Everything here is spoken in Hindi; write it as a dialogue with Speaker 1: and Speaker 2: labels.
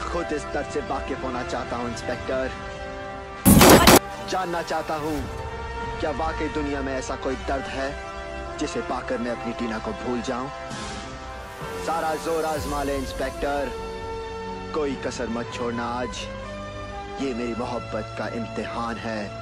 Speaker 1: खुद इस दर्द से वाकिफ होना चाहता हूँ, इंस्पेक्टर। जानना चाहता हूँ, क्या वाकई दुनिया में ऐसा कोई दर्द है, जिसे पाकर मैं अपनी टीना को भूल जाऊँ? सारा ज़ोर आजमा ले, इंस्पेक्टर। कोई कसर मत छोड़ना आज। ये मेरी मोहब्बत का इम्तिहान है।